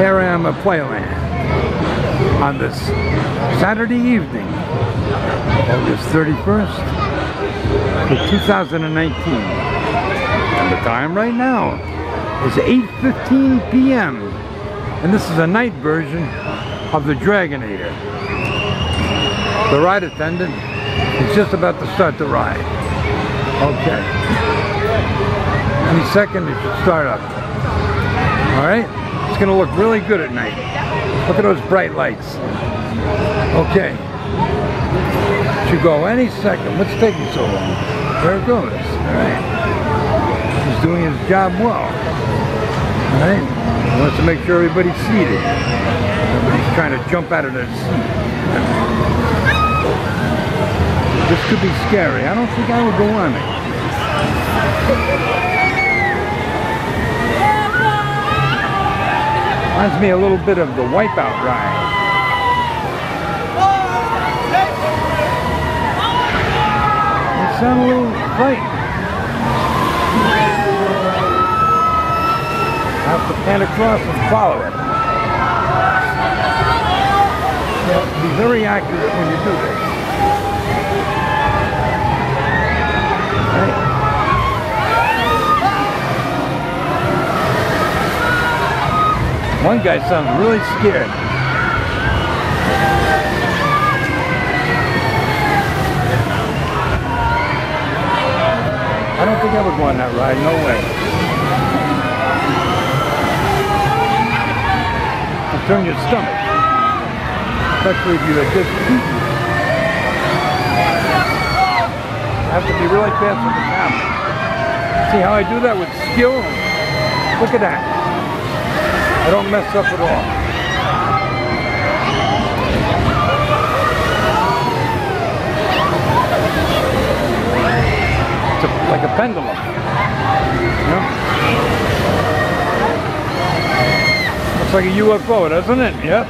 Here I am at Playland on this Saturday evening, August 31st, 2019. And the time right now is 8.15 p.m. And this is a night version of the Dragonator. The ride attendant is just about to start the ride. Okay. Any second it should start up. Alright? It's going to look really good at night. Look at those bright lights. Okay. Should go any second. What's taking so long? There it goes. Alright. He's doing his job well. Alright? He wants to make sure everybody's seated. Nobody's trying to jump out of their seat. This could be scary. I don't think I would go on it. Reminds me a little bit of the Wipeout ride. It sounds a little frightened. Have to pan across and follow it. You be very accurate when you do this. One guy sounds really scared. I don't think I would go on that ride, no way. It'll turn your stomach. Especially if you're just eating. have to be really fast with the camera. See how I do that with skill? Look at that. I don't mess up at all. It's a, like a pendulum. Know? Looks like a UFO, doesn't it? Yep.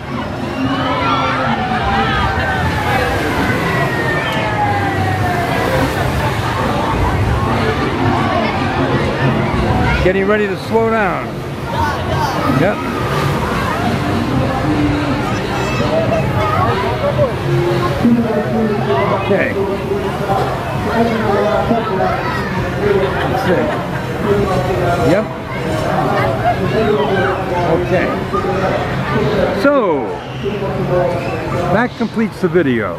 Getting ready to slow down. Yep. Okay. That's it. Yep. Okay. So, that completes the video.